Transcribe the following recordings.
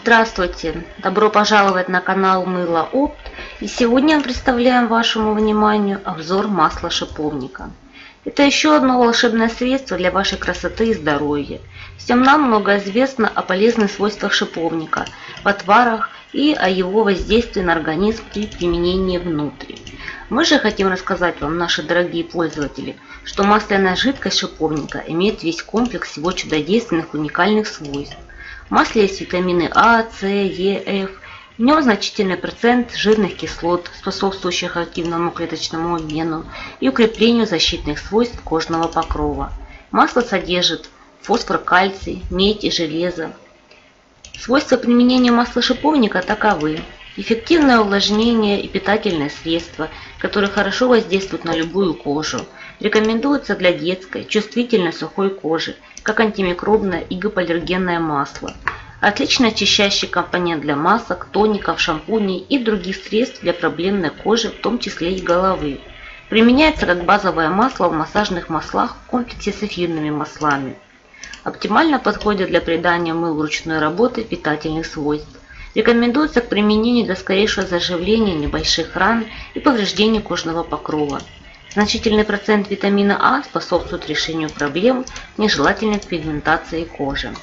Здравствуйте! Добро пожаловать на канал Мыло Опт. И сегодня мы представляем вашему вниманию обзор масла шиповника. Это еще одно волшебное средство для вашей красоты и здоровья. Всем нам много известно о полезных свойствах шиповника в отварах и о его воздействии на организм при применении внутрь. Мы же хотим рассказать вам, наши дорогие пользователи, что масляная жидкость шиповника имеет весь комплекс его чудодейственных уникальных свойств. В масле есть витамины А, С, Е, Ф. В нем значительный процент жирных кислот, способствующих активному клеточному обмену и укреплению защитных свойств кожного покрова. Масло содержит фосфор, кальций, медь и железо. Свойства применения масла шиповника таковы. Эффективное увлажнение и питательное средство, которое хорошо воздействует на любую кожу. Рекомендуется для детской, чувствительной сухой кожи, как антимикробное и гипоаллергенное масло. Отлично очищающий компонент для масок, тоников, шампуней и других средств для проблемной кожи, в том числе и головы. Применяется как базовое масло в массажных маслах в комплексе с эфирными маслами. Оптимально подходит для придания мыл ручной работы питательных свойств. Рекомендуется к применению для скорейшего заживления небольших ран и повреждений кожного покрова. Значительный процент витамина А способствует решению проблем нежелательной пигментации кожи.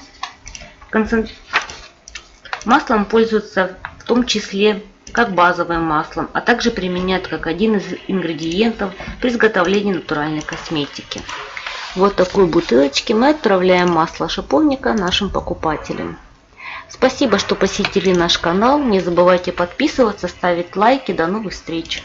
Маслом пользуются в том числе как базовым маслом, а также применяют как один из ингредиентов при изготовлении натуральной косметики. Вот такой бутылочке мы отправляем масло шиповника нашим покупателям. Спасибо, что посетили наш канал. Не забывайте подписываться, ставить лайки. До новых встреч!